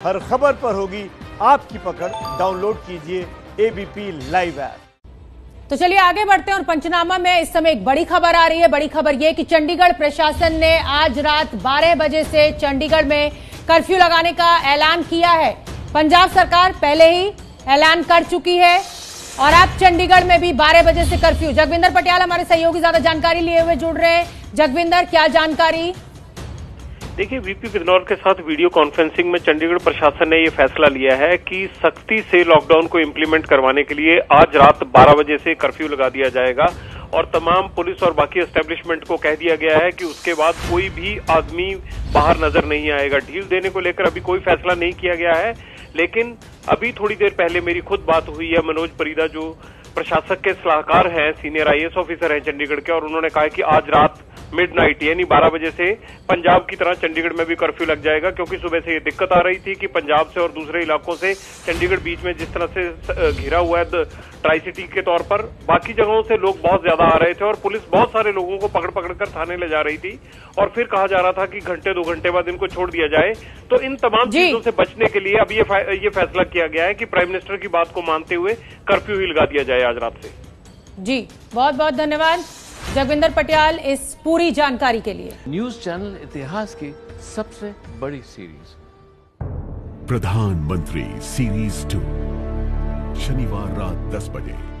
हर खबर पर होगी आपकी पकड़। डाउनलोड कीजिए एबीपी लाइव ऐप तो चलिए आगे बढ़ते हैं और पंचनामा में इस समय एक बड़ी खबर आ रही है। बड़ी खबर यह कि चंडीगढ़ प्रशासन ने आज रात 12 बजे से चंडीगढ़ में कर्फ्यू लगाने का ऐलान किया है। पंजाब सरकार पहले ही ऐलान कर चुकी है और अब चंडीगढ़ में भी 12 बजे से कर्फ्यू। जगविंदर पटियाल हमारे सहयोगी, ज़्यादा जानकारी लिए हुए जुड़ रहे हैं। जगविंदर, क्या जानकारी? देखिए वीपी बिजनौर के साथ वीडियो कॉन्फ्रेंसिंग में चंडीगढ़ प्रशासन ने ये फैसला लिया है कि सख्ती से लॉकडाउन को इम्प्लीमेंट करवाने के लिए आज रात 12 बजे से कर्फ्यू लगा दिया जाएगा और तमाम पुलिस और बाकी एस्टेब्लिशमेंट को कह दिया गया है कि उसके बाद कोई भी आदमी बाहर नज़र नहीं आएगा। ढील देने को लेकर अभी कोई फैसला नहीं किया गया है, लेकिन अभी थोड़ी देर पहले मेरी खुद बात हुई है, मनोज परिदा, जो प्रशासक के सलाहकार हैं सीनियर आईएएस ऑफिसर हैं चंडीगढ़ के, और उन्होंने कहा कि आज रात मिडनाइट यानी 12 बजे से पंजाब की तरह चंडीगढ़ में भी कर्फ्यू लग जाएगा, क्योंकि सुबह से ये दिक्कत आ रही थी कि पंजाब से और दूसरे इलाकों से चंडीगढ़ बीच में जिस तरह से घिरा हुआ है ट्राई सिटी के तौर पर। बाकी जगहों से लोग बहुत ज़्यादा आ रहे थे और पुलिस बहुत सारे लोगों को पकड़ पकड़ कर थाने ले जा रही थी और फिर कहा जा रहा था कि घंटे दो घंटे बाद इनको छोड़ दिया जाए। तो इन तमाम चीज़ों से बचने के लिए अब ये ये फैसला किया गया है कि प्राइम मिनिस्टर की बात को मानते हुए कर्फ्यू ही लगा दिया जाए आज रात से। जी बहुत बहुत धन्यवाद। जगविंदर पटियाल इस पूरी जानकारी के लिए। न्यूज़ चैनल इतिहास की सबसे बड़ी सीरीज़ प्रधानमंत्री सीरीज़ टू शनिवार रात 10 बजे।